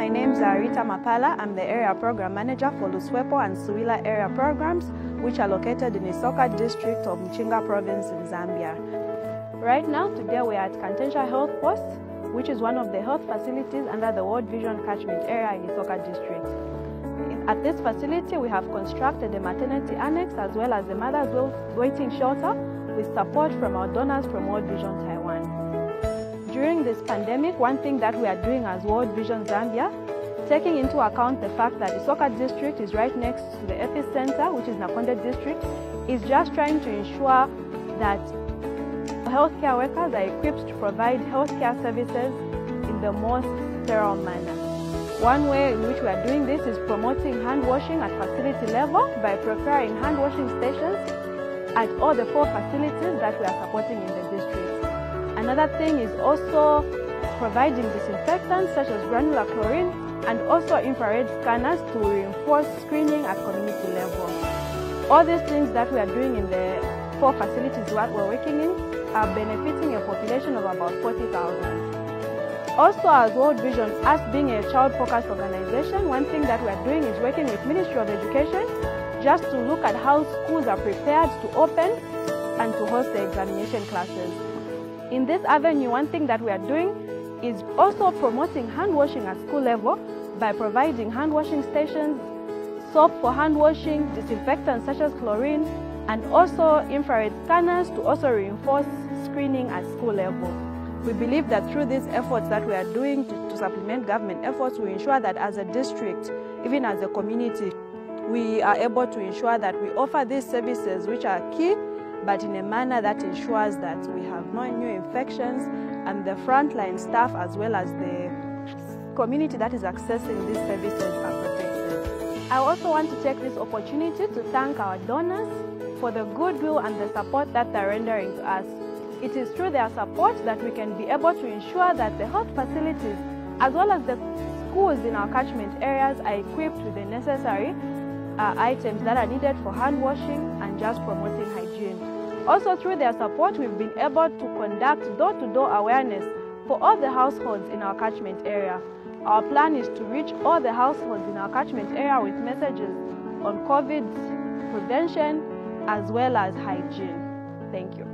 are Rita Mapala. I'm the area program manager for Luswepo and Suwila area programs, which are located in Isoka district of Muchinga province in Zambia. Right now, today we are at Kantensha Health Post, which is one of the health facilities under the World Vision catchment area in Isoka district. At this facility, we have constructed a maternity annex as well as a mother's waiting shelter with support from our donors from World Vision Taiwan. During this pandemic, one thing that we are doing as World Vision Zambia, taking into account the fact that Isoka district is right next to the epicenter, which is Nakonde district, is just trying to ensure that healthcare workers are equipped to provide healthcare services in the most sterile manner. One way in which we are doing this is promoting hand washing at facility level by procuring hand washing stations at all the four facilities that we are supporting in the district. Another thing is also providing disinfectants such as granular chlorine and also infrared scanners to reinforce screening at community level. All these things that we are doing in the four facilities that we're working in are benefiting a population of about 40,000. Also, as World Vision, us being a child-focused organization, one thing that we are doing is working with Ministry of Education just to look at how schools are prepared to open and to host the examination classes. In this avenue, one thing that we are doing is also promoting hand washing at school level by providing hand washing stations, soap for hand washing, disinfectants such as chlorine, and also infrared scanners to also reinforce screening at school level. We believe that through these efforts that we are doing to, to supplement government efforts, we ensure that as a district, even as a community, we are able to ensure that we offer these services which are key but in a manner that ensures that we have no new infections and the frontline staff as well as the community that is accessing these services are protected. I also want to take this opportunity to thank our donors for the goodwill and the support that they're rendering to us. It is through their support that we can be able to ensure that the health facilities as well as the schools in our catchment areas are equipped with the necessary uh, items that are needed for hand washing and just promoting hygiene. Also, through their support, we've been able to conduct door-to-door -door awareness for all the households in our catchment area. Our plan is to reach all the households in our catchment area with messages on COVID prevention as well as hygiene. Thank you.